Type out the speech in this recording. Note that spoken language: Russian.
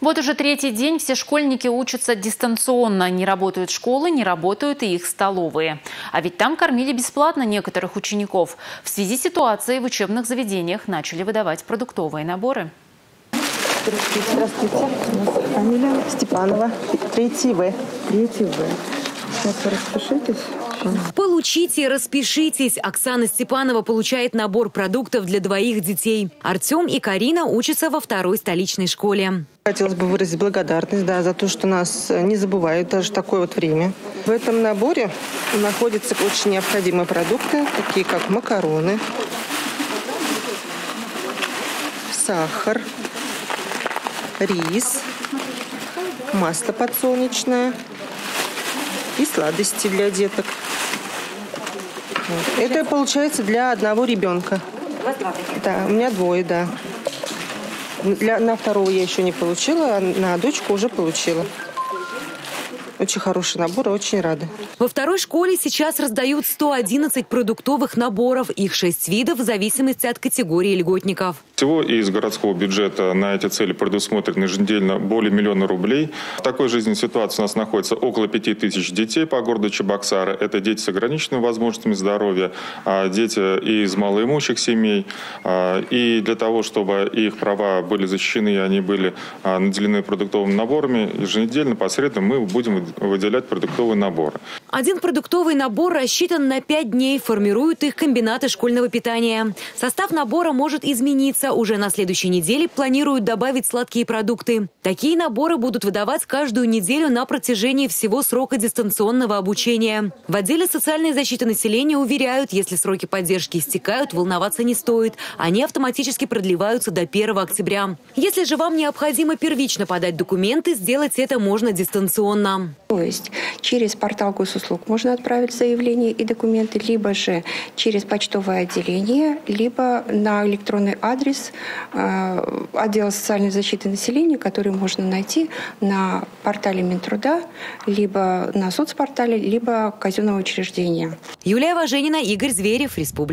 Вот уже третий день все школьники учатся дистанционно. Не работают школы, не работают и их столовые. А ведь там кормили бесплатно некоторых учеников. В связи с ситуацией в учебных заведениях начали выдавать продуктовые наборы. Здравствуйте. Здравствуйте. Фамилия Степанова. Третий В. Третий В. Сейчас распишитесь. Получите, распишитесь. Оксана Степанова получает набор продуктов для двоих детей. Артем и Карина учатся во второй столичной школе. Хотелось бы выразить благодарность да, за то, что нас не забывают даже такое вот время. В этом наборе находятся очень необходимые продукты, такие как макароны, сахар, рис, масло подсолнечное и сладости для деток. Вот. Это получается для одного ребенка. Да, у меня двое, да. Для, на второго я еще не получила, а на дочку уже получила. Очень хороший набор, очень рада. Во второй школе сейчас раздают 111 продуктовых наборов. Их шесть видов в зависимости от категории льготников. Всего из городского бюджета на эти цели предусмотрено еженедельно более миллиона рублей. В такой жизненной ситуации у нас находится около пяти тысяч детей по городу Чебоксары. Это дети с ограниченными возможностями здоровья, а дети из малоимущих семей. А, и для того, чтобы их права были защищены, и они были а, наделены продуктовыми наборами, еженедельно посредством мы будем выделять продуктовые наборы. Один продуктовый набор рассчитан на 5 дней. Формируют их комбинаты школьного питания. Состав набора может измениться. Уже на следующей неделе планируют добавить сладкие продукты. Такие наборы будут выдавать каждую неделю на протяжении всего срока дистанционного обучения. В отделе социальной защиты населения уверяют, если сроки поддержки истекают, волноваться не стоит. Они автоматически продлеваются до 1 октября. Если же вам необходимо первично подать документы, сделать это можно дистанционно. То есть через портал госуслуг можно отправить заявление и документы, либо же через почтовое отделение, либо на электронный адрес э, отдела социальной защиты населения, который можно найти на портале Минтруда, либо на соцпортале, либо казенного учреждения. Юлия Важенина, Игорь Зверев, Республика.